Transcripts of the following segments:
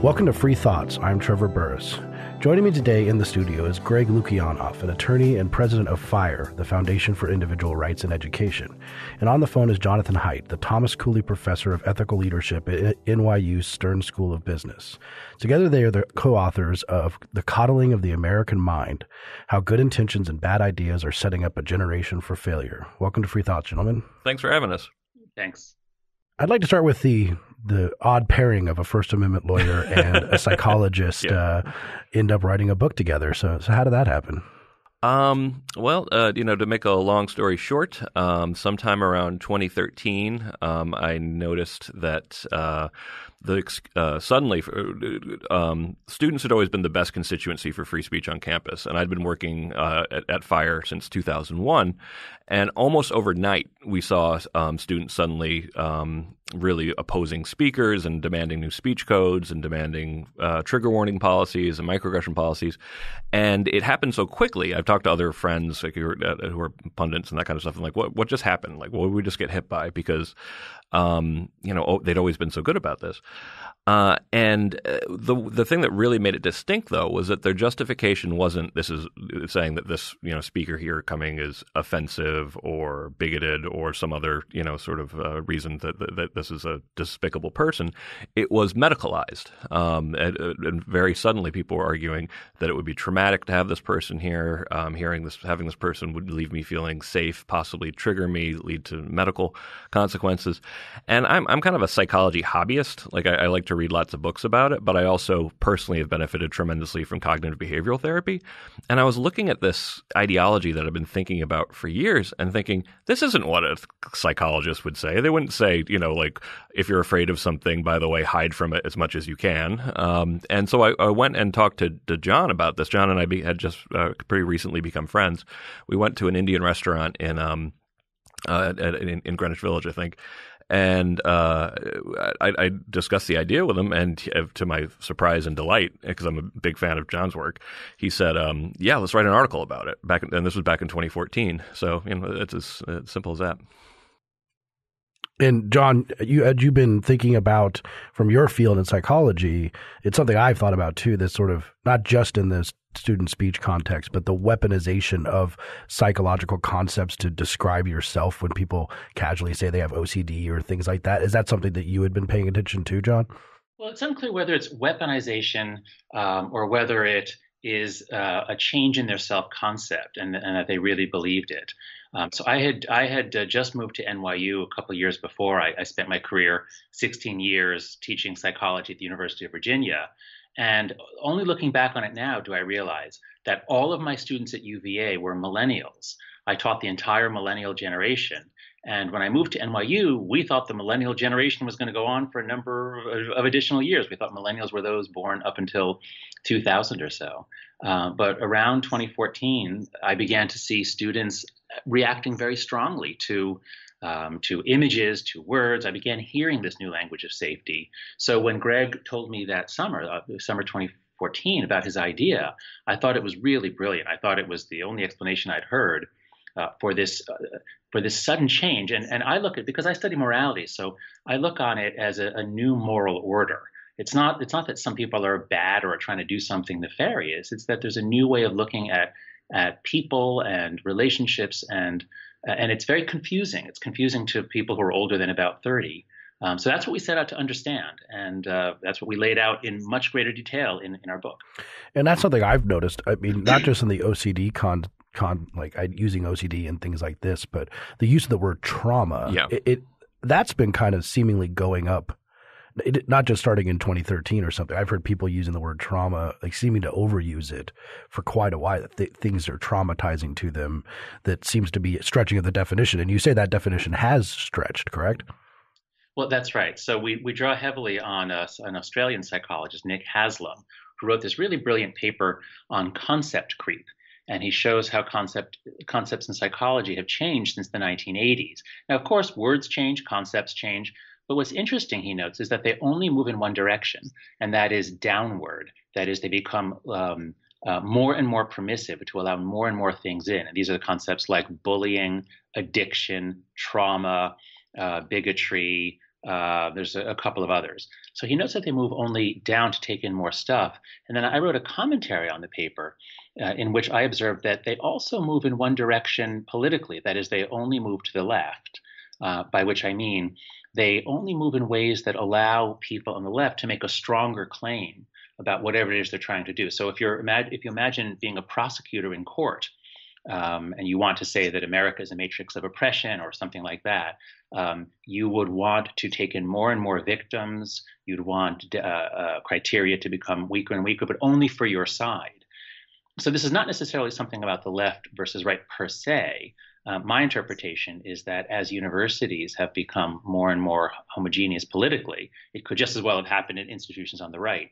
Welcome to Free Thoughts. I'm Trevor Burrus. Joining me today in the studio is Greg Lukianoff, an attorney and president of FIRE, the Foundation for Individual Rights in Education. And on the phone is Jonathan Haidt, the Thomas Cooley Professor of Ethical Leadership at NYU's Stern School of Business. Together, they are the co authors of The Coddling of the American Mind How Good Intentions and Bad Ideas Are Setting Up a Generation for Failure. Welcome to Free Thoughts, gentlemen. Thanks for having us. Thanks. I'd like to start with the the odd pairing of a First Amendment lawyer and a psychologist yeah. uh, end up writing a book together. So, so how did that happen? Um, well, uh, you know, to make a long story short, um, sometime around 2013, um, I noticed that uh, the uh, suddenly uh, um, students had always been the best constituency for free speech on campus, and I'd been working uh, at, at, Fire since 2001, and almost overnight we saw um, students suddenly um, really opposing speakers and demanding new speech codes and demanding uh, trigger warning policies and microaggression policies, and it happened so quickly. I've talked to other friends like, who, are, uh, who are pundits and that kind of stuff, and like, what what just happened? Like, what did we just get hit by? Because um, you know, they'd always been so good about this. Uh, and uh, the the thing that really made it distinct, though, was that their justification wasn't this is saying that this you know speaker here coming is offensive or bigoted or some other you know sort of uh, reason that, that, that this is a despicable person. It was medicalized, um, and, and, very suddenly people were arguing that it would be traumatic to have this person here. Um, hearing this, having this person would leave me feeling safe, possibly trigger me, lead to medical consequences. And I'm I'm kind of a psychology hobbyist. Like I, I like to read lots of books about it, but I also personally have benefited tremendously from cognitive behavioral therapy. And I was looking at this ideology that I've been thinking about for years and thinking, this isn't what a psychologist would say. They wouldn't say, you know, like, if you're afraid of something, by the way, hide from it as much as you can. Um, and so I, I, went and talked to, to, Jon about this. Jon and I be, had just uh, pretty recently become friends. We went to an Indian restaurant in, um, uh, in, in Greenwich Village, I think and uh, I, I, discussed the idea with him, and to my surprise and delight, because I'm a big fan of Jon's work, he said, um, "Yeah, let's write an article about it." Back, and this was back in 2014. So you know, it's as, simple as that. And Jon, you had you been thinking about from your field in psychology? It's something I've thought about too. This sort of not just in this student speech context, but the weaponization of psychological concepts to describe yourself when people casually say they have OCD or things like that. Is that something that you had been paying attention to, Jon? Well, it's unclear whether it's weaponization um, or whether it is uh, a change in their self concept and, and, that they really believed it. Um, so I had I had uh, just moved to NYU a couple years before. I, I, spent my career 16 years teaching psychology at the University of Virginia, and only looking back on it now do I realize that all of my students at UVA were millennials. I taught the entire millennial generation. And when I moved to NYU, we thought the millennial generation was going to go on for a number of, additional years. We thought millennials were those born up until 2000 or so. Uh, but around 2014, I began to see students reacting very strongly to um, to images, to words. I began hearing this new language of safety. So when Greg told me that summer, uh, summer 2014, about his idea, I thought it was really brilliant. I thought it was the only explanation I'd heard uh, for this uh, for this sudden change. And and I look at because I study morality, so I look on it as a, a new moral order. It's not it's not that some people are bad or are trying to do something nefarious. It's that there's a new way of looking at at people and relationships and uh, and it's very confusing. It's confusing to people who are older than about 30. Um, so that's what we set out to understand, and uh, that's what we laid out in much greater detail in, in our book. And that's something I've noticed. I mean, not just in the OCD con, con like I, using OCD and things like this, but the use of the word trauma. Yeah. It, it that's been kind of seemingly going up it, not just starting in 2013 or something. I've heard people using the word trauma, like seeming to overuse it for quite a while. That th- things are traumatizing to them. That seems to be stretching of the definition. And you say that definition has stretched, correct? Well, that's right. So we, we draw heavily on a, an Australian psychologist, Nick Haslam, who wrote this really brilliant paper on concept creep. And he shows how concept, concepts in psychology have changed since the 1980s. Now, of course, words change, concepts change, but what's interesting, he notes, is that they only move in one direction, and that is downward. That is, they become um, uh, more and more permissive to allow more and more things in. And these are the concepts like bullying, addiction, trauma, uh, bigotry, Uh, there's a, a, couple of others. So he notes that they move only down to take in more stuff. And then I wrote a commentary on the paper uh, in which I observed that they also move in one direction politically. That is, they only move to the left, uh, by which I mean they only move in ways that allow people on the left to make a stronger claim about whatever it is they're trying to do. So if you're if you imagine being a prosecutor in court, um, and you want to say that America is a matrix of oppression or something like that, um, you would want to take in more and more victims. You'd want uh, uh, criteria to become weaker and weaker, but only for your side. So this is not necessarily something about the left versus right per se. Uh, my interpretation is that as universities have become more and more homogeneous politically, it could just as well have happened in institutions on the right.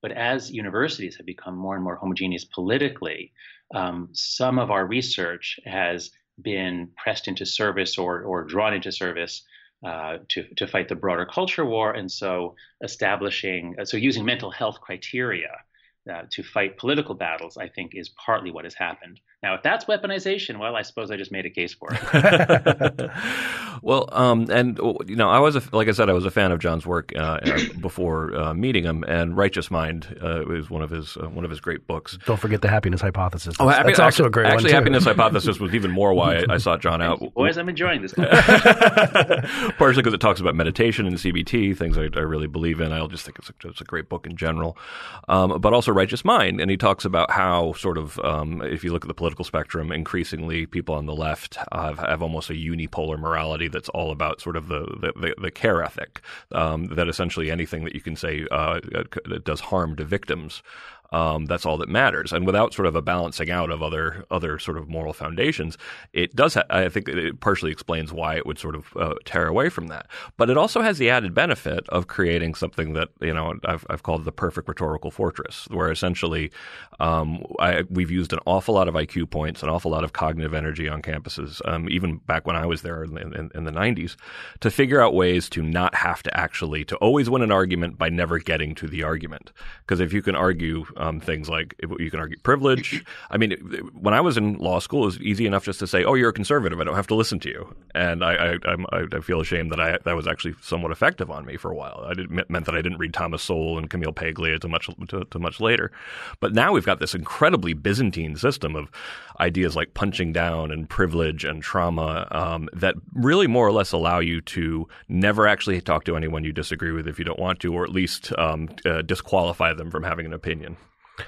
But as universities have become more and more homogeneous politically, um, some of our research has been pressed into service or, or drawn into service uh, to, to fight the broader culture war. And so establishing, so using mental health criteria uh, to fight political battles, I think, is partly what has happened. Now, if that's weaponization, well, I suppose I just made a case for it. well, um, and you know, I was a, like I said, I was a fan of Jon's work uh, before uh, meeting him, and Righteous Mind uh, was one of his uh, one of his great books. Don't forget the Happiness Hypothesis. That's, oh, happy, that's also a great actually, one. Happiness Hypothesis was even more why I, I sought Jon out. Boys, I'm enjoying this. Partially because it talks about meditation and CBT, things I, I really believe in. I just think it's a, it's a great book in general, um, but also Righteous Mind, and he talks about how sort of um, if you look at the political spectrum, increasingly people on the left have, have almost a unipolar morality that's all about sort of the the, the care ethic. Um, that essentially anything that you can say uh, does harm to victims um, that's all that matters. And without sort of a balancing out of other other sort of moral foundations, it does. Ha- I think it partially explains why it would sort of uh, tear away from that. But it also has the added benefit of creating something that you know I've, I've called the perfect rhetorical fortress, where essentially um, I, we've used an awful lot of IQ points, an awful lot of cognitive energy on campuses, um, even back when I was there in, in, in the '90s, to figure out ways to not have to actually to always win an argument by never getting to the argument. Because if you can argue um, things like you can argue privilege. I mean, when I was in law school, it was easy enough just to say, "Oh, you're a conservative. I don't have to listen to you." And I, I, I feel ashamed that I that was actually somewhat effective on me for a while. I did, meant that I didn't read Thomas Sowell and Camille Paglia to much to, to much later. But now we've got this incredibly Byzantine system of ideas like punching down and privilege and trauma um, that really more or less allow you to never actually talk to anyone you disagree with if you don't want to, or at least um, uh, disqualify them from having an opinion.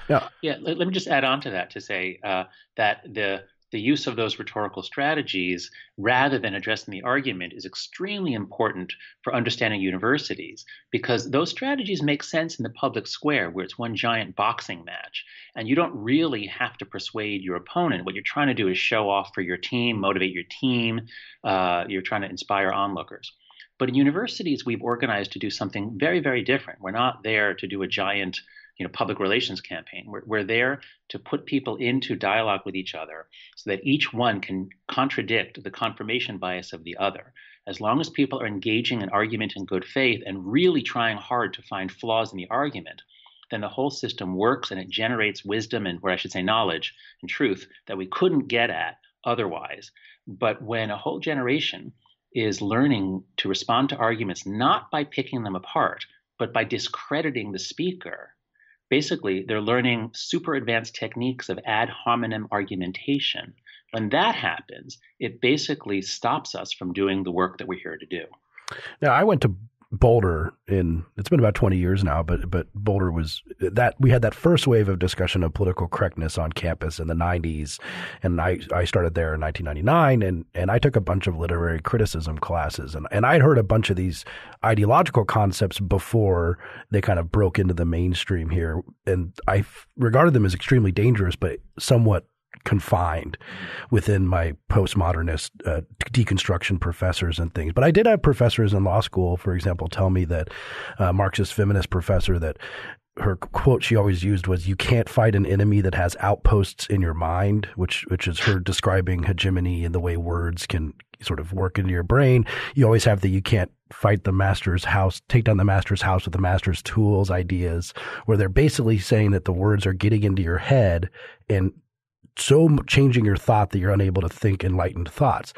Yeah. Yeah. Let, let, me just add on to that to say uh, that the the use of those rhetorical strategies rather than addressing the argument is extremely important for understanding universities because those strategies make sense in the public square where it's one giant boxing match and you don't really have to persuade your opponent what you're trying to do is show off for your team motivate your team uh, you're trying to inspire onlookers but in universities we've organized to do something very very different we're not there to do a giant you know, public relations campaign. We're, we're there to put people into dialogue with each other so that each one can contradict the confirmation bias of the other. As long as people are engaging in argument in good faith and really trying hard to find flaws in the argument, then the whole system works and it generates wisdom and, or I should say, knowledge and truth that we couldn't get at otherwise. But when a whole generation is learning to respond to arguments not by picking them apart, but by discrediting the speaker, basically they're learning super advanced techniques of ad hominem argumentation. When that happens, it basically stops us from doing the work that we're here to do. Now, I went to Boulder in it's been about 20 years now, but but Boulder was that we had that first wave of discussion of political correctness on campus in the 90s, and I I started there in 1999, and and I took a bunch of literary criticism classes, and and I'd heard a bunch of these ideological concepts before they kind of broke into the mainstream here, and I regarded them as extremely dangerous, but somewhat confined within my postmodernist uh, deconstruction professors and things. But I did have professors in law school, for example, tell me that uh, Marxist feminist professor that her quote she always used was "You can't fight an enemy that has outposts in your mind," which which is her describing hegemony and the way words can sort of work into your brain. You always have the "you can't fight the master's house, take down the master's house with the master's tools" ideas, where they're basically saying that the words are getting into your head and so changing your thought that you're unable to think enlightened thoughts.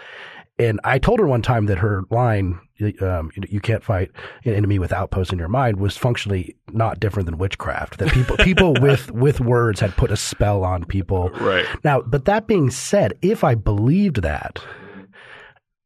And I told her one time that her line, um, "You can't fight an enemy with outposts in your mind," was functionally not different than witchcraft. That people people with with words had put a spell on people. Right now, but that being said, if I believed that.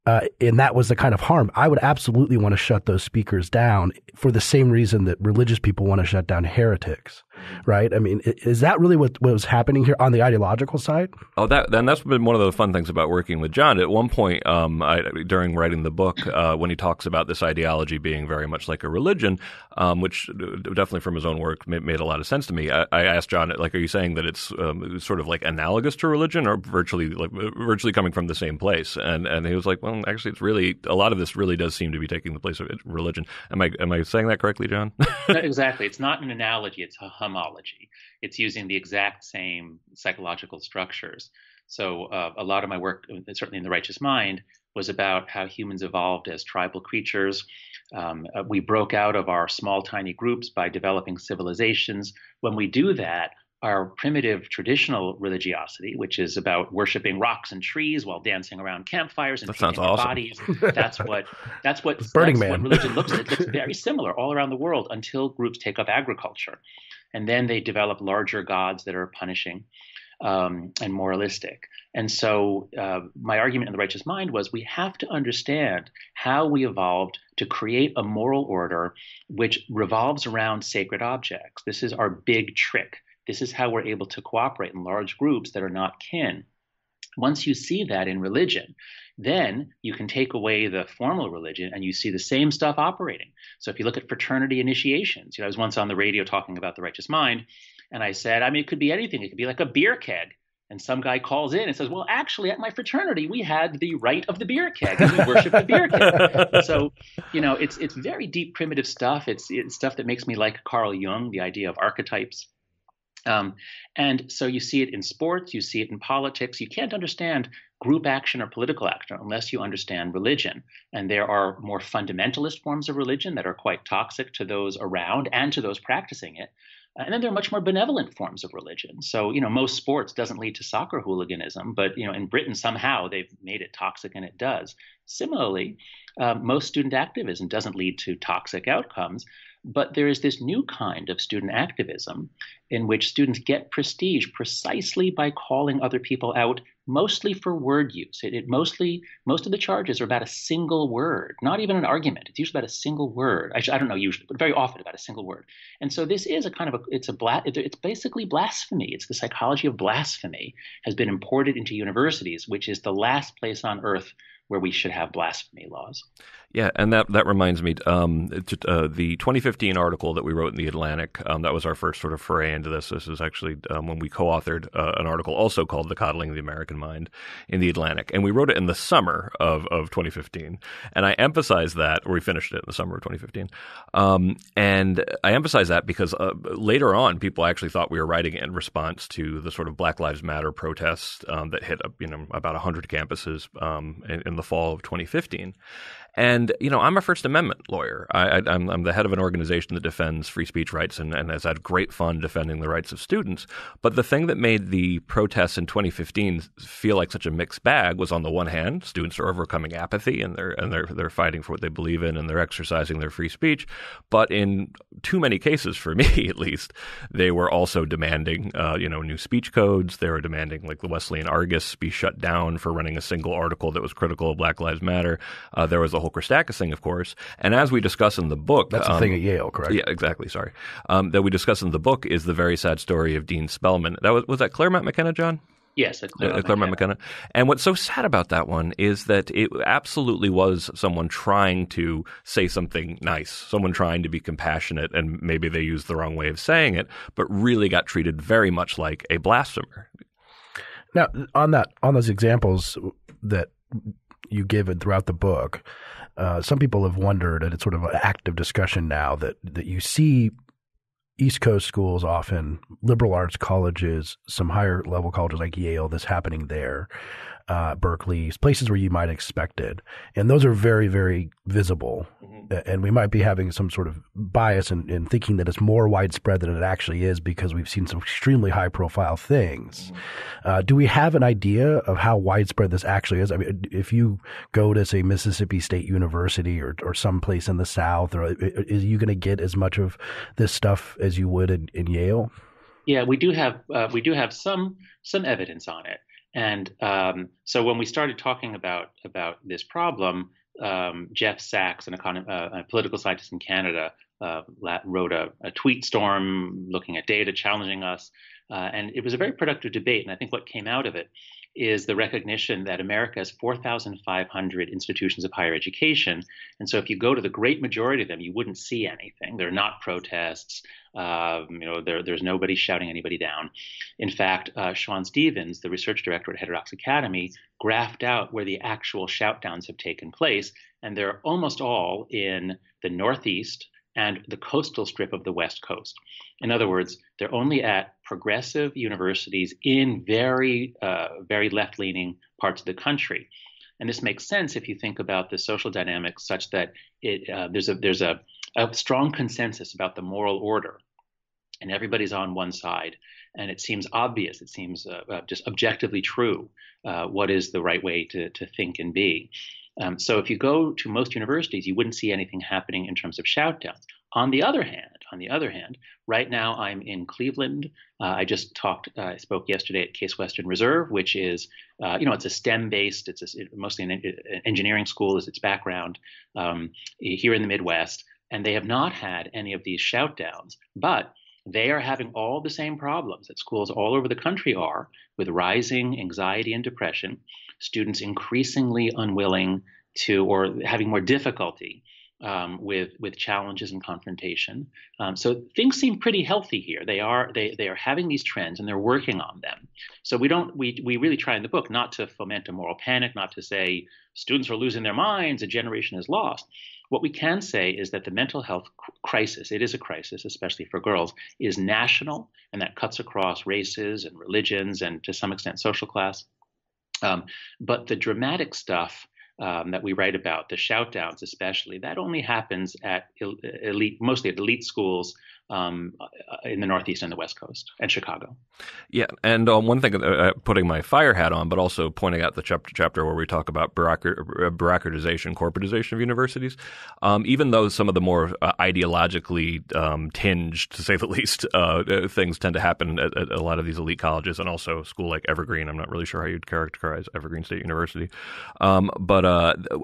Uh, and that was the kind of harm, I would absolutely want to shut those speakers down for the same reason that religious people want to shut down heretics right? I mean, is that really what, what was happening here on the ideological side? Oh, that then that's been one of the fun things about working with Jon. At one point, um, I, during writing the book, uh, when he talks about this ideology being very much like a religion, um, which definitely from his own work made, made, a lot of sense to me. I, I, asked Jon, like, are you saying that it's um, sort of like analogous to religion, or virtually like virtually coming from the same place? And and he was like, well, actually, it's really a lot of this really does seem to be taking the place of religion. Am I am I saying that correctly, Jon? exactly. It's not an analogy. It's a homology. It's using the exact same psychological structures. So uh, a lot of my work, uh, certainly in the righteous mind, was about how humans evolved as tribal creatures. Um, uh, we broke out of our small, tiny groups by developing civilizations. When we do that, our primitive traditional religiosity, which is about worshiping rocks and trees while dancing around campfires and that awesome. bodies. That's what that's what Burning that's Man. what religion looks like. It looks very similar all around the world until groups take up agriculture, and then they develop larger gods that are punishing um, and moralistic. And so, uh, my argument in the righteous mind was we have to understand how we evolved to create a moral order which revolves around sacred objects. This is our big trick this is how we're able to cooperate in large groups that are not kin. Once you see that in religion, then you can take away the formal religion and you see the same stuff operating. So if you look at fraternity initiations, you know, I was once on the radio talking about the righteous mind, and I said, I mean, it could be anything. It could be like a beer keg. And some guy calls in and says, Well, actually, at my fraternity, we had the rite of the beer keg and we worship the beer keg. so, you know, it's it's very deep primitive stuff. It's, it's stuff that makes me like Carl Jung, the idea of archetypes. Um, and so you see it in sports, you see it in politics. You can't understand group action or political action unless you understand religion. And there are more fundamentalist forms of religion that are quite toxic to those around and to those practicing it. And then there are much more benevolent forms of religion. So, you know, most sports doesn't lead to soccer hooliganism, but, you know, in Britain, somehow they've made it toxic and it does. Similarly, uh, most student activism doesn't lead to toxic outcomes, but there is this new kind of student activism in which students get prestige precisely by calling other people out, mostly for word use. It, it, mostly most of the charges are about a single word, not even an argument. It's usually about a single word. I, I don't know usually, but very often about a single word. And so this is a kind of a it's a bla- it's basically blasphemy. It's the psychology of blasphemy has been imported into universities, which is the last place on earth where we should have blasphemy laws. Yeah, and that that reminds me, um, uh, the 2015 article that we wrote in the Atlantic. Um, that was our first sort of foray into this. This is actually um, when we co-authored uh, an article also called "The Coddling of the American Mind" in the Atlantic, and we wrote it in the summer of, of 2015. And I emphasize that, or we finished it in the summer of 2015. Um, and I emphasize that because uh, later on, people actually thought we were writing in response to the sort of Black Lives Matter protests um, that hit, you know, about 100 campuses um, in, in the fall of 2015. And you know, I'm a First Amendment lawyer. I, am the head of an organization that defends free speech rights and, and, has had great fun defending the rights of students. But the thing that made the protests in 2015 feel like such a mixed bag was, on the one hand, students are overcoming apathy and they're and they're they're fighting for what they believe in and they're exercising their free speech. But in too many cases, for me at least, they were also demanding, uh, you know, new speech codes. They were demanding like the Wesleyan Argus be shut down for running a single article that was critical of Black Lives Matter. Uh, there was a whole Christakis thing, of course. And as we discuss in the book, that's the um, thing at Yale, correct? Yeah, exactly. Sorry, um, that we discuss in the book is the very sad story of Dean Spellman. That was was that Claremont McKenna, Jon? Yes, at Claremont, uh, Claremont McKenna. McKenna. And what's so sad about that one is that it absolutely was someone trying to say something nice, someone trying to be compassionate, and maybe they used the wrong way of saying it, but really got treated very much like a blasphemer. Now, on that, on those examples that you give it throughout the book, uh, some people have wondered, and it's sort of an active discussion now that that you see East Coast schools often, liberal arts colleges, some higher level colleges like Yale, this happening there, uh, Berkeley, places where you might expect it. And those are very, very visible. Mm-hmm. and we might be having some sort of bias in, in, thinking that it's more widespread than it actually is because we've seen some extremely high profile things. Mm-hmm. Uh, do we have an idea of how widespread this actually is? I mean, if you go to say Mississippi State University or or someplace in the South, or is you going to get as much of this stuff as you would in, in Yale? Yeah, we do have uh, we do have some some evidence on it. And um, so when we started talking about about this problem, um, Jeff Sachs, an econ- uh, a political scientist in Canada, uh, wrote a, a, tweet storm looking at data, challenging us, uh, and it was a very productive debate. And I think what came out of it is the recognition that America has 4,500 institutions of higher education. And so if you go to the great majority of them, you wouldn't see anything. There are not protests. Um, you know, there, there's nobody shouting anybody down. In fact, uh, Sean Stevens, the research director at Heterodox Academy, graphed out where the actual shoutdowns have taken place. And they're almost all in the Northeast, and the coastal strip of the West Coast. In other words, they're only at progressive universities in very, uh, very left leaning parts of the country. And this makes sense if you think about the social dynamics such that it, uh, there's, a, there's a, a strong consensus about the moral order, and everybody's on one side. And it seems obvious, it seems uh, uh just objectively true uh, what is the right way to, to think and be. Um, so if you go to most universities, you wouldn't see anything happening in terms of shoutdowns. On the other hand, on the other hand, right now I'm in Cleveland. Uh, I just talked, uh, I spoke yesterday at Case Western Reserve, which is, uh, you know, it's a STEM-based, it's a, mostly an, an, engineering school is its background um, here in the Midwest, and they have not had any of these shoutdowns, but they are having all the same problems that schools all over the country are with rising anxiety and depression, students increasingly unwilling to or having more difficulty um, with with challenges and confrontation. Um, so things seem pretty healthy here. They are they they are having these trends and they're working on them. So we don't we we really try in the book not to foment a moral panic, not to say students are losing their minds, a generation is lost. What we can say is that the mental health crisis, it is a crisis, especially for girls, is national and that cuts across races and religions and to some extent social class. Um, but the dramatic stuff um, that we write about, the shoutdowns especially, that only happens at elite, mostly at elite schools um, uh, in the Northeast and the West Coast and Chicago. Yeah, and um, one thing, uh, uh, putting my fire hat on, but also pointing out the chapter, chapter where we talk about bureaucratization, corporatization of universities. Um, even though some of the more uh, ideologically um, tinged, to say the least, uh, things tend to happen at, at, a lot of these elite colleges, and also school like Evergreen. I'm not really sure how you'd characterize Evergreen State University, um, but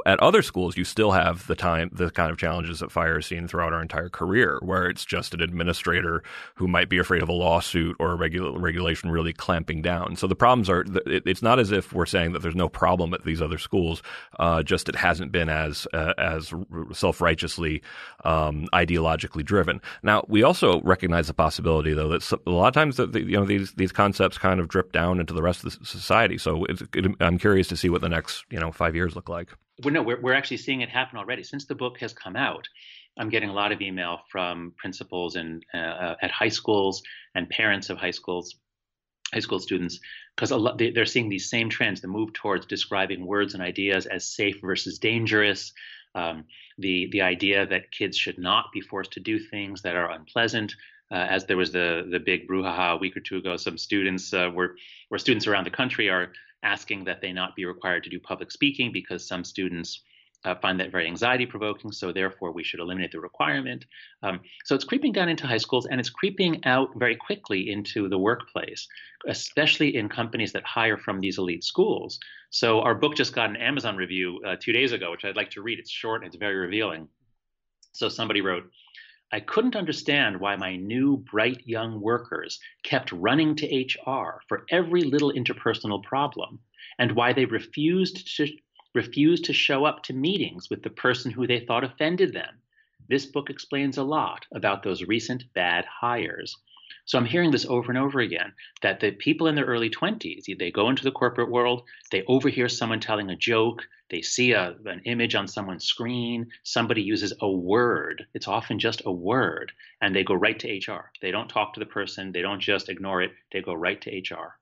at other schools, you still have the time, the kind of challenges that fire has seen throughout our entire career, where it's just an administrator who might be afraid of a lawsuit or a regula- regulation really clamping down. So the problems are, it's not as if we're saying that there's no problem at these other schools, uh, just it hasn't been as uh, as self righteously um, ideologically driven. Now we also recognize the possibility, though, that a lot of times the, you know these these concepts kind of drip down into the rest of the society. So it, I'm curious to see what the next you know five years look like. Well, no, we're, we're actually seeing it happen already since the book has come out. I'm getting a lot of email from principals and uh, at high schools and parents of high schools, high school students, because they, they're seeing these same trends, the move towards describing words and ideas as safe versus dangerous, um, the the idea that kids should not be forced to do things that are unpleasant. Uh, as there was the the big brouhaha a week or two ago, some students uh, were where students around the country are asking that they not be required to do public speaking because some students uh, find that very anxiety provoking, so therefore we should eliminate the requirement. Um, so it's creeping down into high schools and it's creeping out very quickly into the workplace, especially in companies that hire from these elite schools. So our book just got an Amazon review uh, two days ago, which I'd like to read. It's short and it's very revealing. So somebody wrote, I couldn't understand why my new bright young workers kept running to HR for every little interpersonal problem and why they refused to refused to show up to meetings with the person who they thought offended them. This book explains a lot about those recent bad hires. So I'm hearing this over and over again that the people in their early 20s, they go into the corporate world, they overhear someone telling a joke, they see a, an image on someone's screen, somebody uses a word, it's often just a word, and they go right to HR. They don't talk to the person, they don't just ignore it, they go right to HR.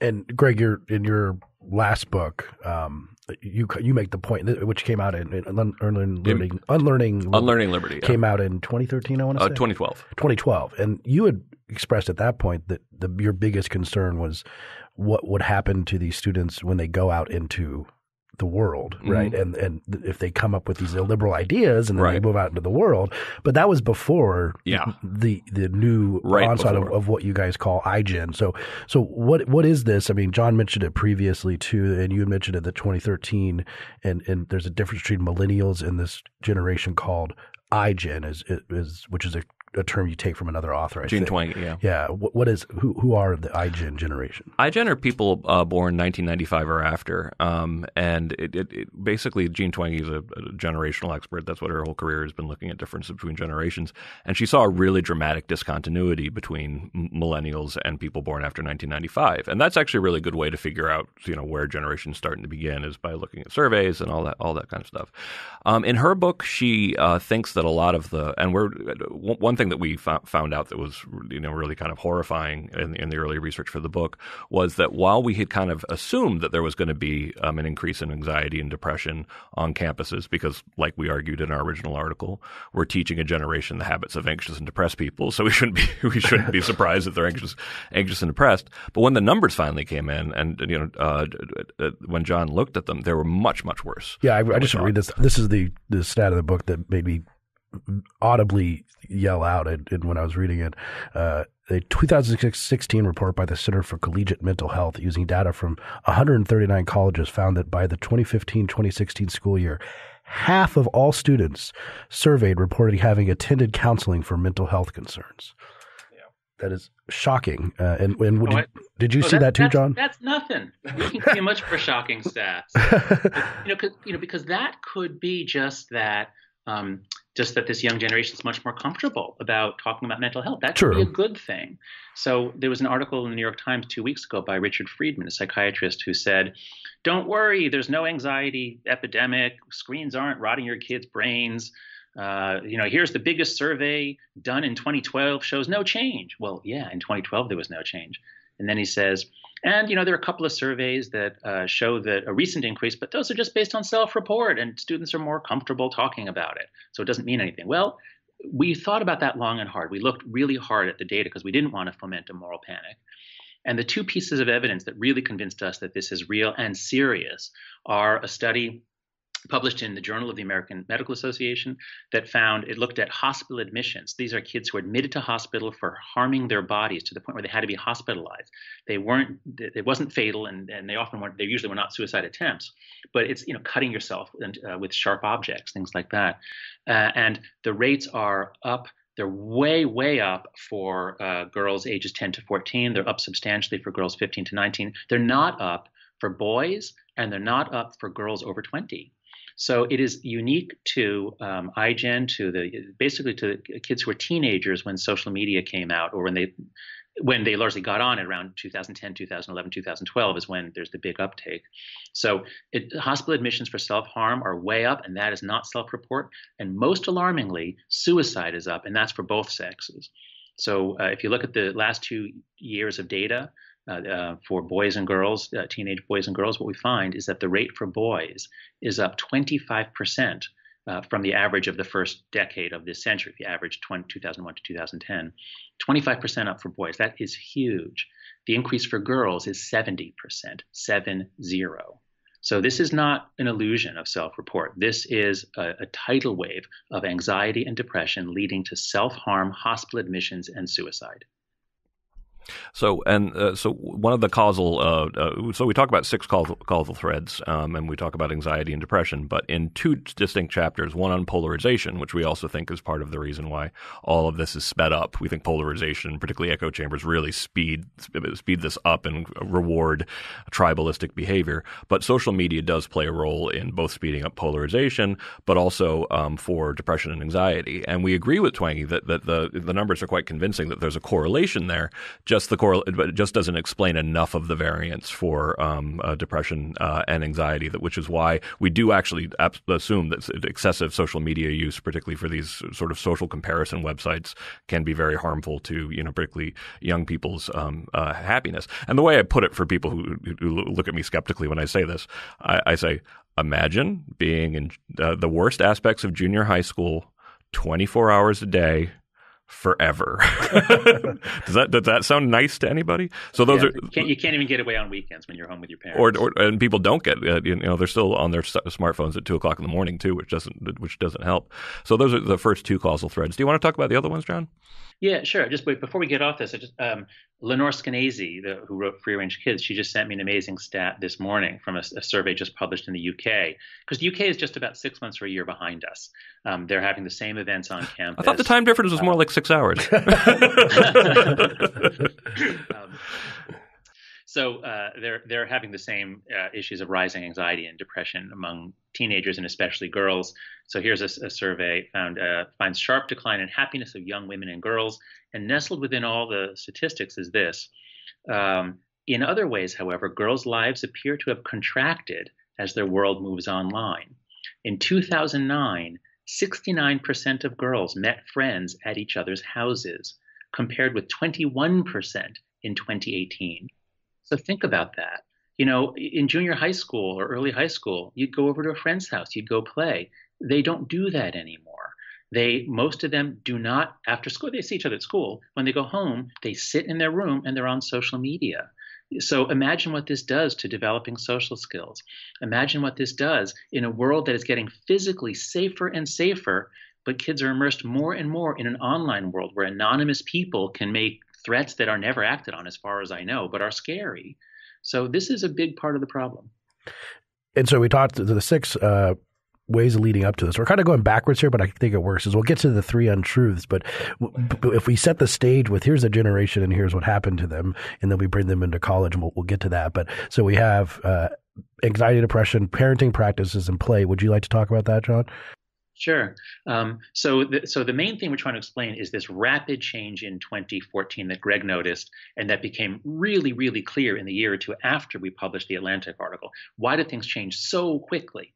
And Greg, you're in your last book. Um, you you make the point which came out in, in unlearning learning, unlearning unlearning liberty came yeah. out in 2013. I want to uh, say 2012. 2012, and you had expressed at that point that the, your biggest concern was what would happen to these students when they go out into the world, mm-hmm. right? And and if they come up with these illiberal ideas and then right. they move out into the world, but that was before yeah. the the new right onslaught of, of, what you guys call iGen. So so what what is this? I mean, Jon mentioned it previously too, and you mentioned it the 2013, and and there's a difference between millennials and this generation called iGen, is is which is a a term you take from another author. I Jean think. Twenge, yeah. Yeah. What, what is who who are the iGen generation? iGen are people uh, born 1995 or after, um, and it, it, it, basically Jean Twenge is a, a, generational expert. That's what her whole career has been looking at differences between generations, and she saw a really dramatic discontinuity between millennials and people born after 1995, and that's actually a really good way to figure out you know where generations starting to begin is by looking at surveys and all that all that kind of stuff. Um, in her book, she uh, thinks that a lot of the and we're one thing that we found out that was you know really kind of horrifying in, in, the early research for the book was that while we had kind of assumed that there was going to be um, an increase in anxiety and depression on campuses because, like we argued in our original article, we're teaching a generation the habits of anxious and depressed people, so we shouldn't be we shouldn't be surprised that they're anxious anxious and depressed. But when the numbers finally came in, and you know uh, when Jon looked at them, they were much much worse. Yeah, I, I just read this. This is the the stat of the book that made me audibly yell out and, and when I was reading it. Uh, a 2016 report by the Center for Collegiate Mental Health using data from 139 colleges found that by the 2015-2016 school year, half of all students surveyed reported having attended counseling for mental health concerns. Yeah. That is shocking. Uh, and and oh, did, did, you oh, see that, that too, Jon? That's nothing. You can see much for shocking stats. you know, you know, because that could be just that um, just that this young generation is much more comfortable about talking about mental health. That could be a good thing. So there was an article in the New York Times two weeks ago by Richard Friedman, a psychiatrist, who said, "Don't worry, there's no anxiety epidemic. Screens aren't rotting your kids' brains." Uh, you know, here's the biggest survey done in 2012 shows no change. Well, yeah, in 2012 there was no change. And then he says, and you know, there are a couple of surveys that uh, show that a recent increase, but those are just based on self-report, and students are more comfortable talking about it. So it doesn't mean anything. Well, we thought about that long and hard. We looked really hard at the data because we didn't want to foment a moral panic. And the two pieces of evidence that really convinced us that this is real and serious are a study published in the Journal of the American Medical Association that found it looked at hospital admissions. These are kids who were admitted to hospital for harming their bodies to the point where they had to be hospitalized. They weren't, it wasn't fatal, and, and they often weren't, they usually were not suicide attempts, but it's, you know, cutting yourself and, uh, with sharp objects, things like that. Uh, and the rates are up they're way, way up for uh, girls ages 10 to 14. They're up substantially for girls 15 to 19. They're not up for boys, and they're not up for girls over 20. So it is unique to um, iGen, to the basically to kids who were teenagers when social media came out, or when they when they largely got on at around 2010, 2011, 2012 is when there's the big uptake. So it, hospital admissions for self-harm are way up, and that is not self-report. And most alarmingly, suicide is up, and that's for both sexes. So uh, if you look at the last two years of data, for boys and girls, uh, teenage boys and girls, what we find is that the rate for boys is up 25% uh, from the average of the first decade of this century, the average 20, 2001 to 2010. 25% up for boys. That is huge. The increase for girls is 70%, 7 0. So this is not an illusion of self report. This is a, a tidal wave of anxiety and depression leading to self harm, hospital admissions, and suicide. So and uh, so one of the causal uh, uh, so we talk about six causal, causal threads um, and we talk about anxiety and depression, but in two distinct chapters, one on polarization, which we also think is part of the reason why all of this is sped up. We think polarization, particularly echo chambers, really speed speed this up and reward tribalistic behavior. But social media does play a role in both speeding up polarization, but also um, for depression and anxiety. And we agree with Twenge that that the the numbers are quite convincing that there's a correlation there. Just just the but it just doesn't explain enough of the variance for um, uh, depression uh, and anxiety. That which is why we do actually assume that excessive social media use, particularly for these sort of social comparison websites, can be very harmful to you know particularly young people's um, uh, happiness. And the way I put it for people who, who, look at me skeptically when I say this, I, I say, imagine being in uh, the worst aspects of junior high school, twenty four hours a day forever. does that does that sound nice to anybody? So those yeah, are you can't, you can't, even get away on weekends when you're home with your parents. Or, or and people don't get uh, you know they're still on their smartphones at two o'clock in the morning too, which doesn't which doesn't help. So those are the first two causal threads. Do you want to talk about the other ones, Jon? Yeah, sure. Just wait before we get off this. I just um, Lenore Skenazy, the, who wrote Free Range Kids, she just sent me an amazing stat this morning from a, a survey just published in the UK. Because the UK is just about six months or a year behind us. Um, they're having the same events on campus. I thought the time difference was more uh, like six hours. um, so uh, they're they're having the same uh, issues of rising anxiety and depression among teenagers and especially girls. So here's a, a survey found uh, finds sharp decline in happiness of young women and girls, and nestled within all the statistics is this. Um, in other ways, however, girls' lives appear to have contracted as their world moves online. In 2009, 69% of girls met friends at each other's houses, compared with 21% in 2018. So think about that. You know, in junior high school or early high school, you'd go over to a friend's house, you'd go play. They don't do that anymore. They most of them do not after school. They see each other at school. When they go home, they sit in their room and they're on social media. So imagine what this does to developing social skills. Imagine what this does in a world that is getting physically safer and safer, but kids are immersed more and more in an online world where anonymous people can make threats that are never acted on, as far as I know, but are scary. So this is a big part of the problem. And so we talked to the six uh, ways leading up to this. We're kind of going backwards here, but I think it works. Is we'll get to the three untruths, but if we set the stage with here's a generation and here's what happened to them, and then we bring them into college, and we'll, we'll get to that. But so we have uh, anxiety, depression, parenting practices, and play. Would you like to talk about that, Jon? Sure. Um, so, the, so the main thing we're trying to explain is this rapid change in 2014 that Greg noticed, and that became really, really clear in the year or two after we published the Atlantic article. Why did things change so quickly?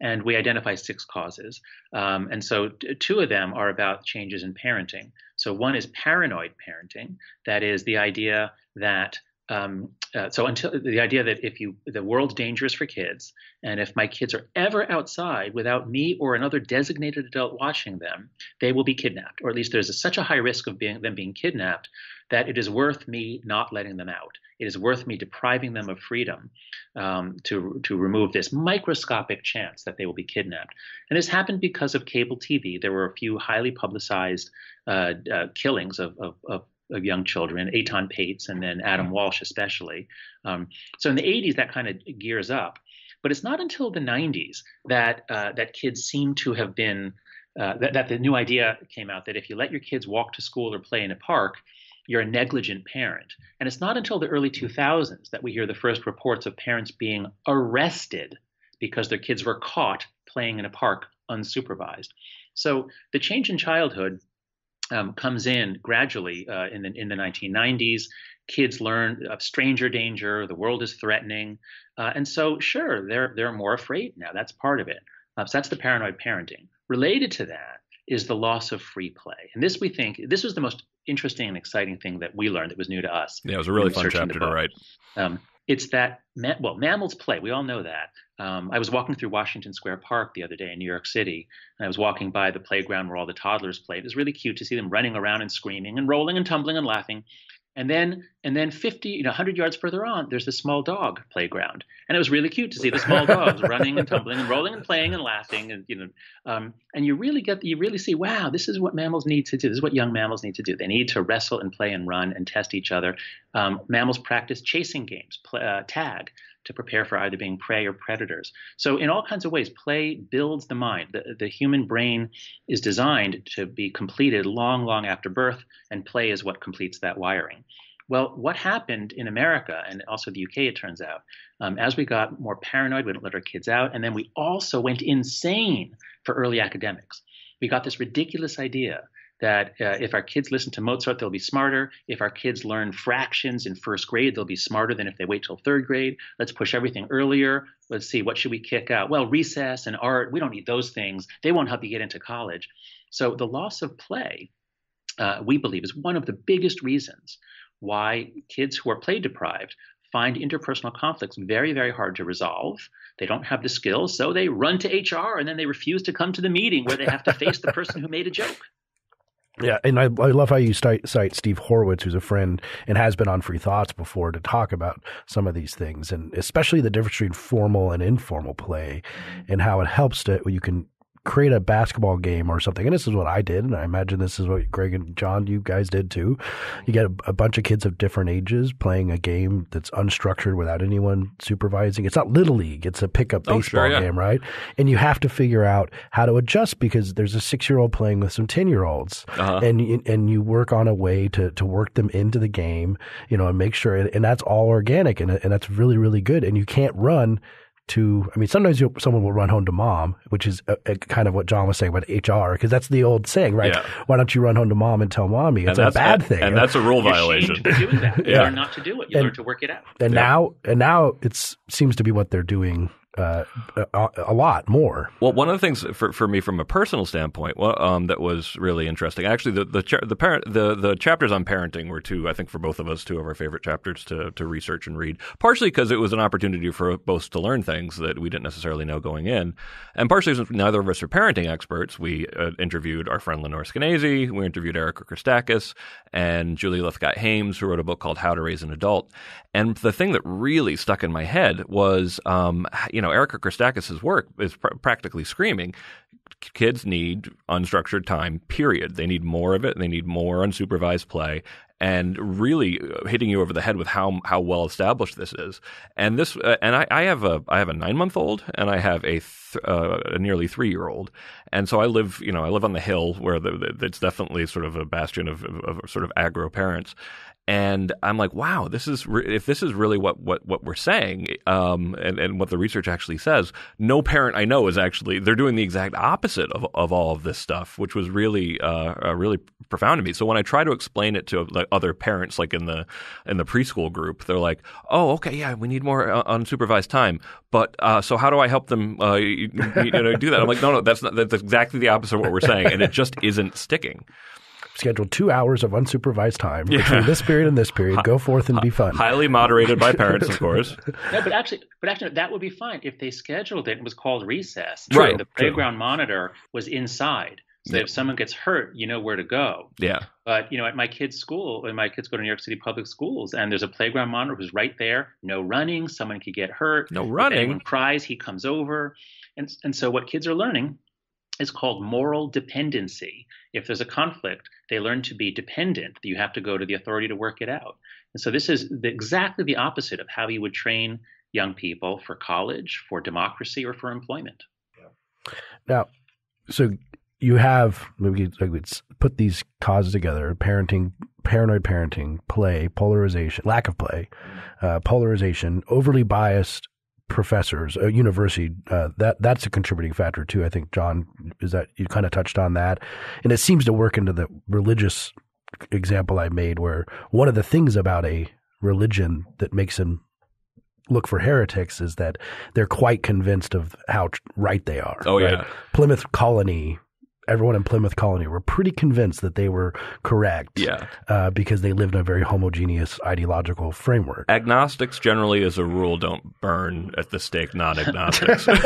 And we identify six causes. Um, and so, t- two of them are about changes in parenting. So, one is paranoid parenting. That is the idea that um, uh, so until the idea that if you the world's dangerous for kids and if my kids are ever outside without me or another designated adult watching them they will be kidnapped or at least there's a, such a high risk of being them being kidnapped that it is worth me not letting them out. It is worth me depriving them of freedom um, to to remove this microscopic chance that they will be kidnapped. And this happened because of cable tv there were a few highly publicized uh, uh, killings of, of, of of young children, Etan Patz and then Adam Walsh especially. Um, so in the 80s, that kind of gears up. But it's not until the 90s that uh, that kids seem to have been uh, that, that the new idea came out that if you let your kids walk to school or play in a park, you're a negligent parent. And it's not until the early 2000s that we hear the first reports of parents being arrested because their kids were caught playing in a park unsupervised. So the change in childhood um, comes in gradually uh, in the in the 1990s. Kids learn of stranger danger, the world is threatening, uh, and so sure they're they're more afraid now. That's part of it. Uh, so that's the paranoid parenting. Related to that is the loss of free play, and this we think this was the most interesting and exciting thing that we learned that was new to us. Yeah, it was a really fun chapter to write. Um, it's that well mammals play we all know that um, i was walking through washington square park the other day in new york city and i was walking by the playground where all the toddlers played it was really cute to see them running around and screaming and rolling and tumbling and laughing and then and then 50, you know, 100 yards further on, there's the small dog playground, and it was really cute to see the small dogs running and tumbling and rolling and playing and laughing, and you know, um, and you really get you really see, wow, this is what mammals need to do. This is what young mammals need to do. They need to wrestle and play and run and test each other. Um, mammals practice chasing games, play, uh, tag, to prepare for either being prey or predators. So, in all kinds of ways, play builds the mind. The, the human brain is designed to be completed long, long after birth, and play is what completes that wiring. Well, what happened in America and also the UK, it turns out, um, as we got more paranoid, we didn't let our kids out, and then we also went insane for early academics. We got this ridiculous idea that uh, if our kids listen to Mozart, they'll be smarter. If our kids learn fractions in first grade, they'll be smarter than if they wait till third grade. Let's push everything earlier. Let's see, what should we kick out? Well, recess and art, we don't need those things. They won't help you get into college. So the loss of play, uh, we believe, is one of the biggest reasons why kids who are play deprived find interpersonal conflicts very, very hard to resolve. They don't have the skills, so they run to HR and then they refuse to come to the meeting where they have to face the person who made a joke. Yeah, and I, I love how you cite, cite Steve Horwitz, who's a friend and has been on Free Thoughts before to talk about some of these things, and especially the difference between formal and informal play, and how it helps to you can create a basketball game or something. And this is what I did. And I imagine this is what Greg and Jon, you guys did too. You get a, a, bunch of kids of different ages playing a game that's unstructured without anyone supervising. It's not little league. It's a pickup baseball oh, sure, yeah. game, right? And you have to figure out how to adjust because there's a six year old playing with some 10 year olds uh-huh. and, and you work on a way to, to work them into the game, you know, and make sure, and, and that's all organic and, and that's really, really good. And you can't run to, I mean, sometimes someone will run home to mom, which is a, a kind of what Jon was saying about HR, because that's the old saying, right? Yeah. Why don't you run home to mom and tell mommy? It's a bad thing. And that's a rule violation. doing that. You yeah. learn not to do it. You and, learn to work it out. And yeah. now, and now it seems to be what they're doing uh, a, a, lot more. Well, one of the things for, for me from a personal standpoint, well, um, that was really interesting. Actually, the the cha- the parent the the chapters on parenting were two, I think, for both of us, two of our favorite chapters to to research and read. Partially because it was an opportunity for both to learn things that we didn't necessarily know going in, and partially since neither of us are parenting experts. We uh, interviewed our friend Lenore Skenazy, we interviewed Erica Christakis, and Julie Lythcott-Haims, who wrote a book called How to Raise an Adult. And the thing that really stuck in my head was, um, you know, Erica Christakis' work is pr- practically screaming kids need unstructured time, period. They need more of it. They need more unsupervised play and really uh, hitting you over the head with how how well established this is. And this uh, and I, I, have a I have a nine month old and I have a, th- uh, a nearly three year old, and so I live you know I live on the hill where the, the, it's definitely sort of a bastion of, of, of sort of agro parents, and I'm like, wow, this is re- if this is really what what what we're saying, um, and and what the research actually says. No parent I know is actually they're doing the exact opposite of of all of this stuff, which was really uh, uh, really profound to me. So when I try to explain it to like other parents, like in the in the preschool group, they're like, oh, okay, yeah, we need more uh, unsupervised time, but uh, so how do I help them uh, you, you know, do that? I'm like, no, no, that's not, that's exactly the opposite of what we're saying, and it just isn't sticking schedule two hours of unsupervised time yeah. between this period and this period. Go forth and be fun. Highly moderated by parents, of course. no, but actually, but actually, that would be fine if they scheduled it. It was called recess. Right. The playground true. monitor was inside. So yeah. if someone gets hurt, you know where to go. Yeah. But you know, at my kids' school, when my kids go to New York City public schools, and there's a playground monitor who's right there. No running. Someone could get hurt. No running. If anyone cries, he comes over. And and so what kids are learning is called moral dependency. If there's a conflict, they learn to be dependent. You have to go to the authority to work it out. And so this is the, exactly the opposite of how you would train young people for college, for democracy, or for employment. Now, so you have maybe let's put these causes together: parenting, paranoid parenting, play, polarization, lack of play, uh, polarization, overly biased professors, a university, uh, that that's a contributing factor too. I think Jon is that you kind of touched on that, and it seems to work into the religious example I made, where one of the things about a religion that makes them look for heretics is that they're quite convinced of how right they are. Oh right? yeah, Plymouth Colony everyone in Plymouth Colony were pretty convinced that they were correct. Yeah. Uh, because they lived in a very homogeneous ideological framework. Agnostics generally, as a rule, don't burn at the stake non agnostics.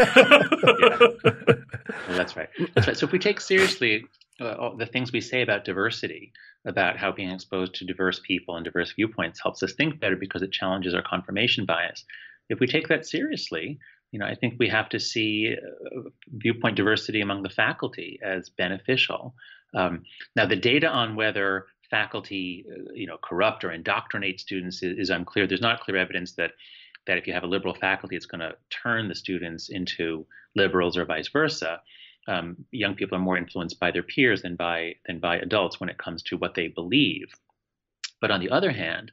That's right. That's right. So if we take seriously uh, the things we say about diversity, about how being exposed to diverse people and diverse viewpoints helps us think better because it challenges our confirmation bias. If we take that seriously, you know, I think we have to see uh, viewpoint diversity among the faculty as beneficial. Um, now, the data on whether faculty, uh, you know, corrupt or indoctrinate students is, is, unclear. There's not clear evidence that that if you have a liberal faculty, it's going to turn the students into liberals or vice versa. Um, young people are more influenced by their peers than by than by adults when it comes to what they believe. But on the other hand,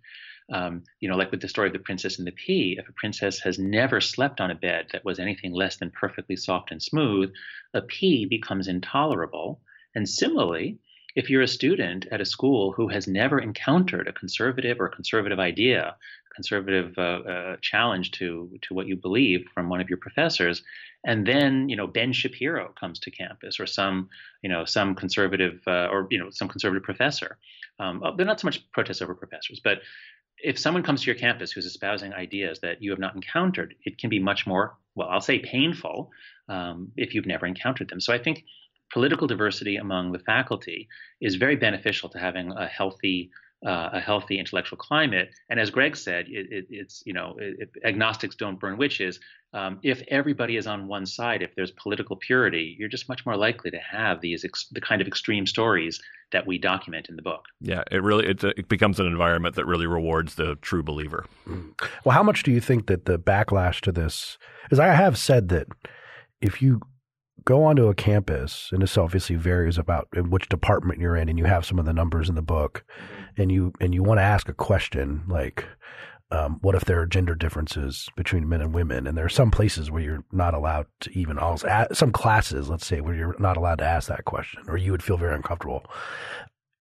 um, you know, like with the story of the princess and the pea, if a princess has never slept on a bed that was anything less than perfectly soft and smooth, a pea becomes intolerable. And similarly, if you're a student at a school who has never encountered a conservative or conservative idea, conservative uh, uh, challenge to to what you believe from one of your professors, and then you know Ben Shapiro comes to campus or some you know some conservative uh, or you know some conservative professor. Um, they're not so much protests over professors, but if someone comes to your campus who's espousing ideas that you have not encountered, it can be much more well, I'll say painful um, if you've never encountered them. So I think political diversity among the faculty is very beneficial to having a healthy uh, a healthy intellectual climate. And as Greg said, it, it, it's you know it, agnostics don't burn witches. Um, if everybody is on one side, if there's political purity, you're just much more likely to have these ex- the kind of extreme stories that we document in the book. Yeah, it really it, it becomes an environment that really rewards the true believer. Mm. Well, how much do you think that the backlash to this? Because I have said that if you go onto a campus, and this obviously varies about in which department you're in, and you have some of the numbers in the book, and you and you want to ask a question like, um, "What if there are gender differences between men and women?" And there are some places where you're not allowed to even also some classes, let's say, where you're not allowed to ask that question, or you would feel very uncomfortable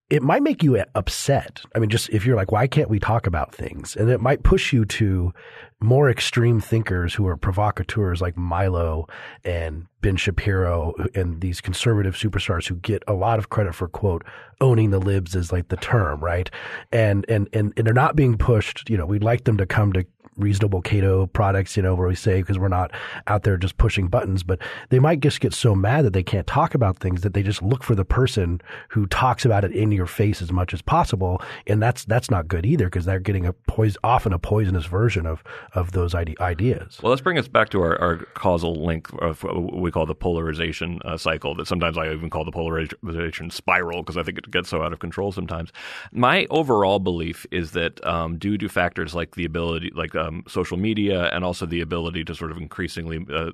it might make you upset. I mean, just if you're like, why can't we talk about things? And it might push you to more extreme thinkers who are provocateurs like Milo and Ben Shapiro and these conservative superstars who get a lot of credit for quote owning the libs is like the term, right? And and and, and they're not being pushed. You know, we'd like them to come to reasonable Cato products, you know, where we say because we're not out there just pushing buttons, but they might just get so mad that they can't talk about things that they just look for the person who talks about it in your face as much as possible, and that's that's not good either because they're getting a poison, often a poisonous version of of those ide- ideas. Well, let's bring us back to our, our causal link of what we call the polarization uh, cycle. That sometimes I even call the polarization spiral because I think it gets so out of control sometimes. My overall belief is that um, due to factors like the ability, like um, social media and also the ability to sort of increasingly uh,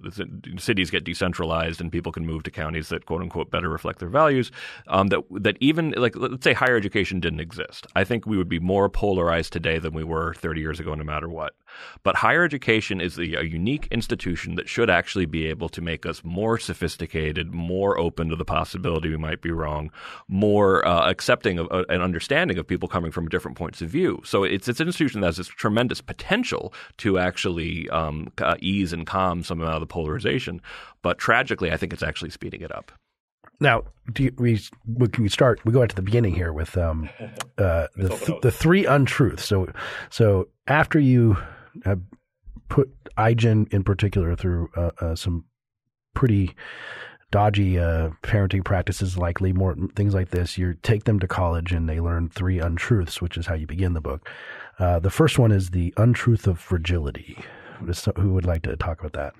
cities get decentralized and people can move to counties that quote unquote better reflect their values. Um, that that even like let's say higher education didn't exist, I think we would be more polarized today than we were 30 years ago, no matter what. But higher education is a, a unique institution that should actually be able to make us more sophisticated, more open to the possibility we might be wrong, more uh, accepting of uh, and understanding of people coming from different points of view. So it's it's an institution that has this tremendous potential to actually um, uh, ease and calm some amount of the polarization. But tragically, I think it's actually speeding it up. Now, do you, we we can start? We go out to the beginning here with um, uh, the th- the three untruths. So so after you have put iGen in particular through uh, uh, some pretty dodgy uh, parenting practices, likely more things like this. You take them to college and they learn three untruths, which is how you begin the book. Uh, the first one is the untruth of fragility. Who would like to talk about that?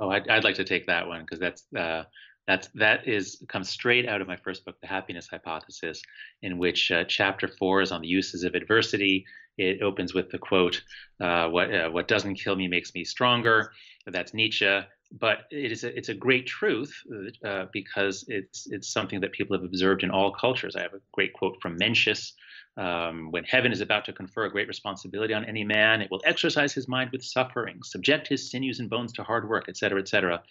Oh, I'd, I'd like to take that one because that's uh, that's that is comes straight out of my first book, The Happiness Hypothesis, in which uh, chapter four is on the uses of adversity. It opens with the quote, uh, "What uh, what doesn't kill me makes me stronger." That's Nietzsche but it is a, it's a great truth uh, because it's it's something that people have observed in all cultures. I have a great quote from Mencius. Um, when heaven is about to confer a great responsibility on any man, it will exercise his mind with suffering, subject his sinews and bones to hard work, etc., etc.,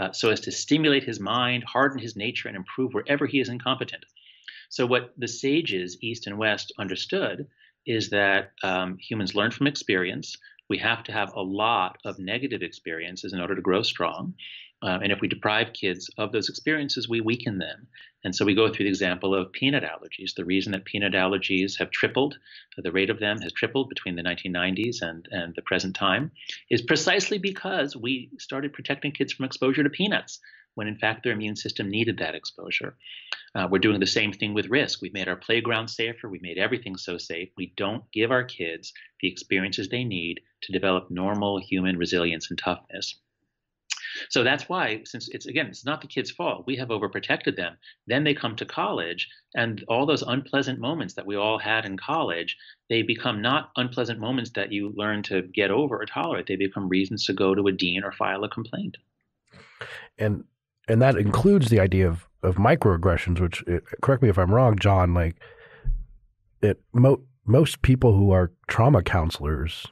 uh, so as to stimulate his mind, harden his nature, and improve wherever he is incompetent. So, what the sages, East and West, understood is that um, humans learn from experience we have to have a lot of negative experiences in order to grow strong. Um, and if we deprive kids of those experiences, we weaken them. And so we go through the example of peanut allergies. The reason that peanut allergies have tripled, the rate of them has tripled between the 1990s and, and the present time, is precisely because we started protecting kids from exposure to peanuts when in fact their immune system needed that exposure. Uh, we're doing the same thing with risk. We've made our playground safer. We've made everything so safe. We don't give our kids the experiences they need to develop normal human resilience and toughness. So that's why, since it's again, it's not the kids' fault. We have overprotected them. Then they come to college, and all those unpleasant moments that we all had in college, they become not unpleasant moments that you learn to get over or tolerate. They become reasons to go to a dean or file a complaint. And and that includes the idea of of microaggressions. Which, it, correct me if I'm wrong, Jon. Like, it mo- most people who are trauma counselors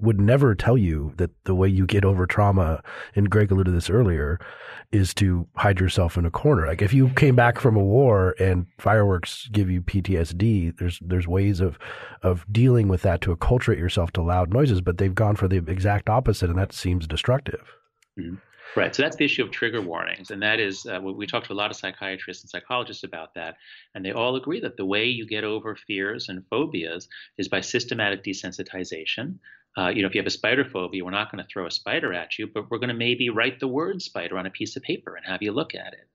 would never tell you that the way you get over trauma, and Greg alluded to this earlier, is to hide yourself in a corner. Like if you came back from a war and fireworks give you PTSD, there's there's ways of of dealing with that to acculturate yourself to loud noises, but they've gone for the exact opposite, and that seems destructive. Mm-hmm. Right. So that's the issue of trigger warnings. And that is, uh, we talked to a lot of psychiatrists and psychologists about that. And they all agree that the way you get over fears and phobias is by systematic desensitization. Uh, you know, if you have a spider phobia, we're not going to throw a spider at you, but we're going to maybe write the word spider on a piece of paper and have you look at it.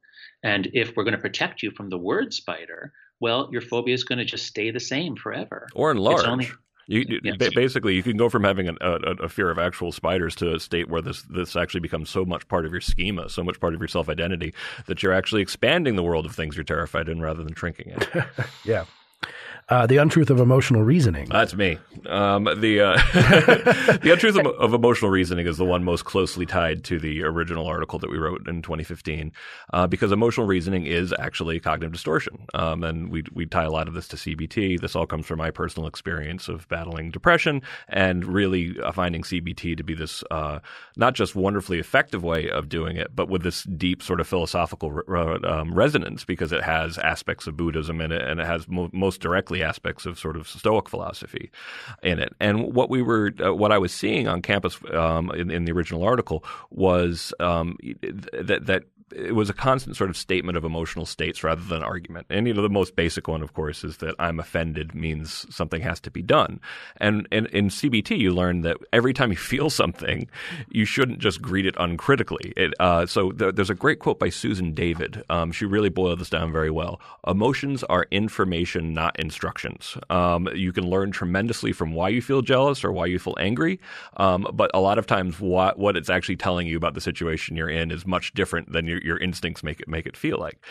And if we're going to protect you from the word spider, well, your phobia is going to just stay the same forever. Or enlarge. Only, you, yes. Basically, you can go from having a, a, a, fear of actual spiders to a state where this this actually becomes so much part of your schema, so much part of your self identity that you're actually expanding the world of things you're terrified in rather than shrinking it. yeah. Uh, the untruth of emotional reasoning. That's me. Um, the uh, the untruth of, of, emotional reasoning is the one most closely tied to the original article that we wrote in 2015, uh, because emotional reasoning is actually cognitive distortion, um, and we we tie a lot of this to CBT. This all comes from my personal experience of battling depression and really uh, finding CBT to be this uh, not just wonderfully effective way of doing it, but with this deep sort of philosophical re- um, resonance because it has aspects of Buddhism in it, and it has mo- most directly aspects of sort of Stoic philosophy in it. And what we were, uh, what I was seeing on campus um, in, in, the original article was um, that that it was a constant sort of statement of emotional states rather than argument. And you know, the most basic one, of course, is that I'm offended means something has to be done. And, in CBT, you learn that every time you feel something, you shouldn't just greet it uncritically. It, uh, so th- there's a great quote by Susan David. Um, she really boiled this down very well. Emotions are information, not instructions. Um, you can learn tremendously from why you feel jealous or why you feel angry, um, but a lot of times what, what it's actually telling you about the situation you're in is much different than your, your instincts make it make it feel like.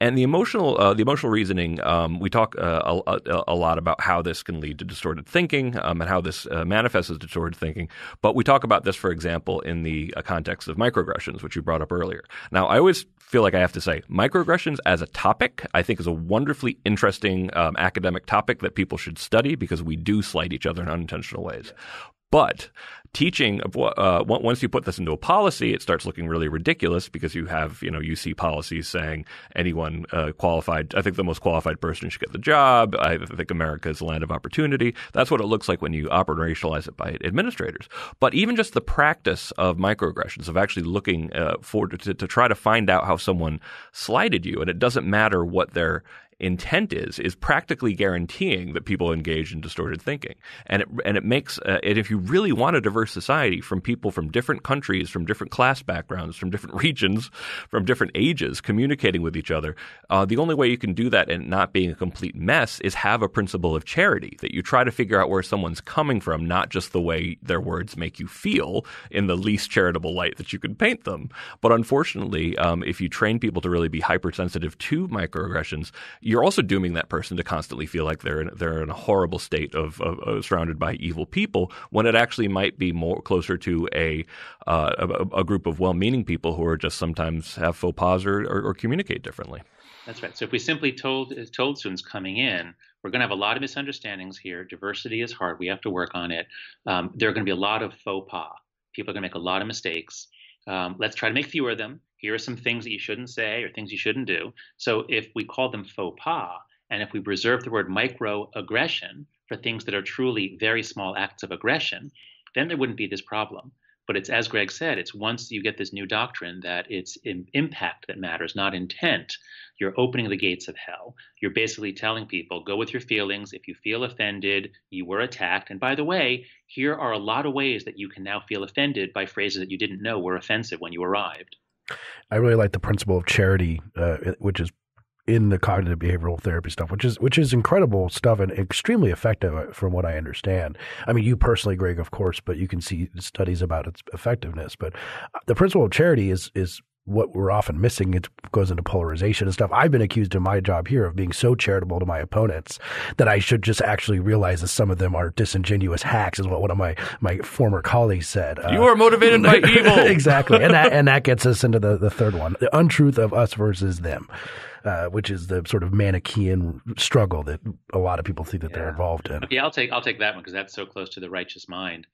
And the emotional uh, the emotional reasoning, um, we talk uh, a, a, lot about how this can lead to distorted thinking um, and how this uh, manifests as distorted thinking. But we talk about this, for example, in the uh, context of microaggressions, which you brought up earlier. Now, I always feel like I have to say microaggressions as a topic, I think, is a wonderfully interesting um, academic topic that people should study because we do slight each other in unintentional ways. But teaching uh, once you put this into a policy, it starts looking really ridiculous because you have you know you see policies saying anyone uh, qualified. I think the most qualified person should get the job. I think America is a land of opportunity. That's what it looks like when you operationalize it by administrators. But even just the practice of microaggressions, of actually looking uh, for to, to try to find out how someone slighted you, and it doesn't matter what their intent is is practically guaranteeing that people engage in distorted thinking, and it and it makes uh, and if you really want a diverse society from people from different countries, from different class backgrounds, from different regions, from different ages, communicating with each other, uh, the only way you can do that and not being a complete mess is have a principle of charity that you try to figure out where someone's coming from, not just the way their words make you feel in the least charitable light that you could paint them. But unfortunately, um, if you train people to really be hypersensitive to microaggressions, you're also dooming that person to constantly feel like they're in, they're in a horrible state of, of, of surrounded by evil people when it actually might be more closer to a uh, a, a, group of well-meaning people who are just sometimes have faux pas or, or, or communicate differently. That's right. So if we simply told told students coming in, we're going to have a lot of misunderstandings here. Diversity is hard. We have to work on it. Um, there are going to be a lot of faux pas. People are going to make a lot of mistakes. Um, let's try to make fewer of them here are some things that you shouldn't say or things you shouldn't do. So if we call them faux pas, and if we reserve the word microaggression for things that are truly very small acts of aggression, then there wouldn't be this problem. But it's as Greg said, it's once you get this new doctrine that it's impact that matters, not intent. You're opening the gates of hell. You're basically telling people, go with your feelings. If you feel offended, you were attacked. And by the way, here are a lot of ways that you can now feel offended by phrases that you didn't know were offensive when you arrived. I really like the principle of charity, uh, which is in the cognitive behavioral therapy stuff, which is which is incredible stuff and extremely effective uh, from what I understand. I mean, you personally, Greg, of course, but you can see studies about its effectiveness. But uh, the principle of charity is is what we're often missing. It goes into polarization and stuff. I've been accused in my job here of being so charitable to my opponents that I should just actually realize that some of them are disingenuous hacks, is what one of my, my former colleagues said. You uh, are motivated by evil. exactly. And that, and that gets us into the, the third one the untruth of us versus them. Uh, which is the sort of Manichaean struggle that a lot of people think that yeah. they're involved in. Yeah, I'll take I'll take that one because that's so close to the righteous mind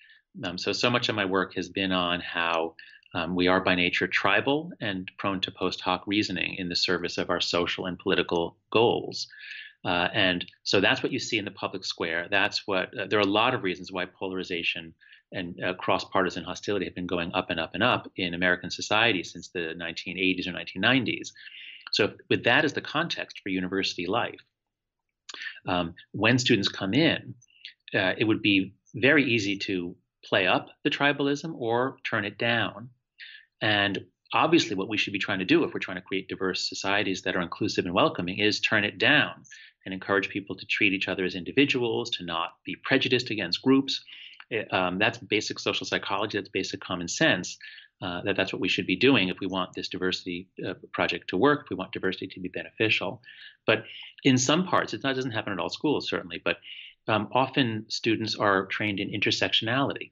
Um, so, so much of my work has been on how um, we are by nature tribal and prone to post hoc reasoning in the service of our social and political goals. Uh, and so that's what you see in the public square. That's what uh, there are a lot of reasons why polarization and uh, cross partisan hostility have been going up and up and up in American society since the 1980s or 1990s. So, with that as the context for university life, um, when students come in, uh, it would be very easy to play up the tribalism or turn it down. And obviously, what we should be trying to do if we're trying to create diverse societies that are inclusive and welcoming is turn it down and encourage people to treat each other as individuals, to not be prejudiced against groups. It, um, that's basic social psychology, that's basic common sense. Uh, that that's what we should be doing if we want this diversity uh, project to work, if we want diversity to be beneficial. But in some parts, it doesn't happen at all schools, certainly, but um, often students are trained in intersectionality.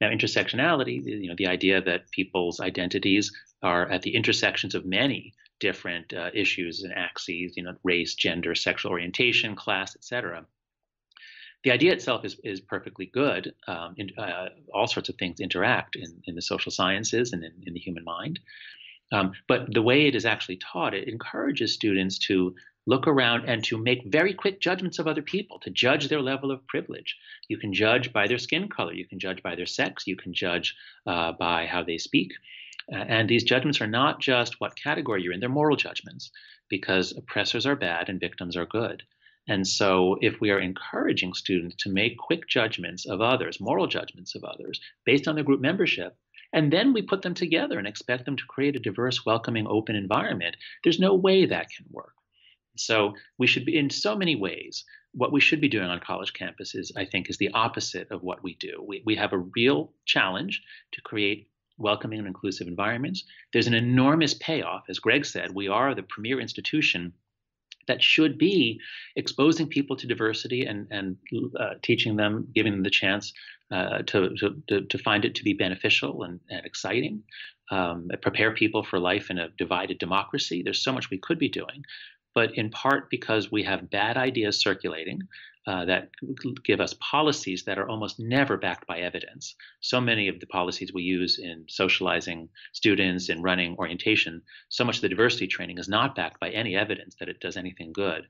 Now, intersectionality, you know, the idea that people's identities are at the intersections of many different uh, issues and axes, you know, race, gender, sexual orientation, class, etc. The idea itself is, is perfectly good. Um, in, uh, all sorts of things interact in, in the social sciences and in, in the human mind. Um, but the way it is actually taught, it encourages students to look around and to make very quick judgments of other people, to judge their level of privilege. You can judge by their skin color, you can judge by their sex, you can judge uh, by how they speak. Uh, and these judgments are not just what category you're in, they're moral judgments because oppressors are bad and victims are good. And so, if we are encouraging students to make quick judgments of others, moral judgments of others, based on their group membership, and then we put them together and expect them to create a diverse, welcoming, open environment, there's no way that can work. So we should be in so many ways. What we should be doing on college campuses, I think, is the opposite of what we do. We, we have a real challenge to create welcoming and inclusive environments. There's an enormous payoff. As Greg said, we are the premier institution that should be exposing people to diversity and, and uh, teaching them, giving them the chance uh, to, to, to, find it to be beneficial and, and exciting, um, prepare people for life in a divided democracy. There's so much we could be doing but in part because we have bad ideas circulating uh, that give us policies that are almost never backed by evidence. So many of the policies we use in socializing students and running orientation, so much of the diversity training is not backed by any evidence that it does anything good.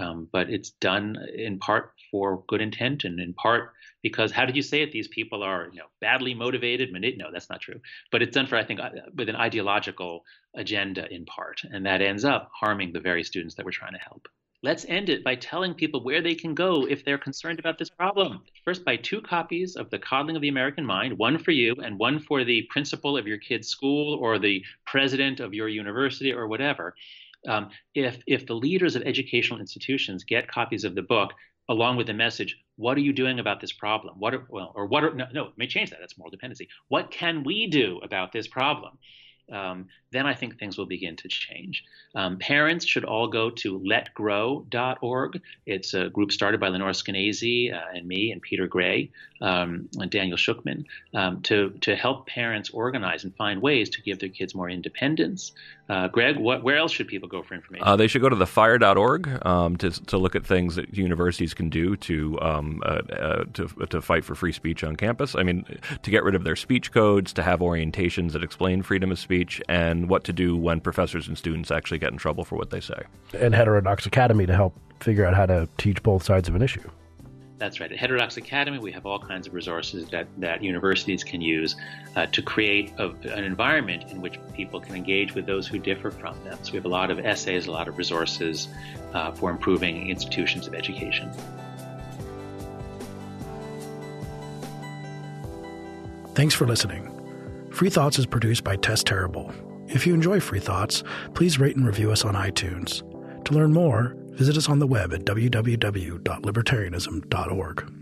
Um, but it's done in part for good intent and in part because how did you say it? These people are you know badly motivated. No, that's not true. But it's done for I think uh, with an ideological agenda in part, and that ends up harming the very students that we're trying to help. Let's end it by telling people where they can go if they're concerned about this problem. First, buy two copies of The Coddling of the American Mind, one for you and one for the principal of your kid's school or the president of your university or whatever um, if if the leaders of educational institutions get copies of the book along with the message, what are you doing about this problem? What are, well, or what are, no, no, let me change that. That's moral dependency. What can we do about this problem? Um, then I think things will begin to change. Um, parents should all go to letgrow.org. It's a group started by Lenore Skenazy uh, and me and Peter Gray um, and Daniel Shuchman um, to, to help parents organize and find ways to give their kids more independence. Uh, Greg, what, where else should people go for information? Uh, they should go to thefire.org um, to, to look at things that universities can do to, um, uh, uh, to, to fight for free speech on campus. I mean, to get rid of their speech codes, to have orientations that explain freedom of speech speech and what to do when professors and students actually get in trouble for what they say. And Heterodox Academy to help figure out how to teach both sides of an issue. That's right. At Heterodox Academy, we have all kinds of resources that, that universities can use uh, to create a, an environment in which people can engage with those who differ from them. So we have a lot of essays, a lot of resources uh, for improving institutions of education. Thanks for listening. Free Thoughts is produced by Tess Terrible. If you enjoy Free Thoughts, please rate and review us on iTunes. To learn more, visit us on the web at www.libertarianism.org.